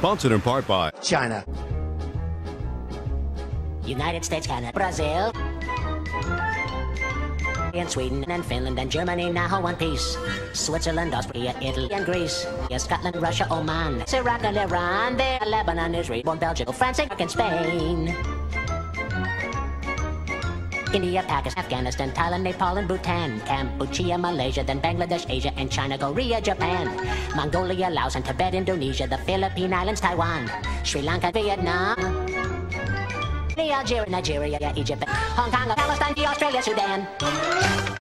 Sponsored in part by China. United States, Canada, Brazil, and Sweden and Finland and Germany now one piece. Switzerland, Austria, Italy and Greece. Yes, Scotland, Russia, Oman, Iraq and Iran. There, Lebanon, Israel, Belgium, France, and Spain. India, Pakistan, Afghanistan, Thailand, Nepal, and Bhutan, Cambodia, Malaysia, then Bangladesh, Asia, and China, Korea, Japan, Mongolia, Laos, and Tibet, Indonesia, the Philippine Islands, Taiwan, Sri Lanka, Vietnam, Algeria, Nigeria, Egypt, Hong Kong, Palestine, Australia, Sudan.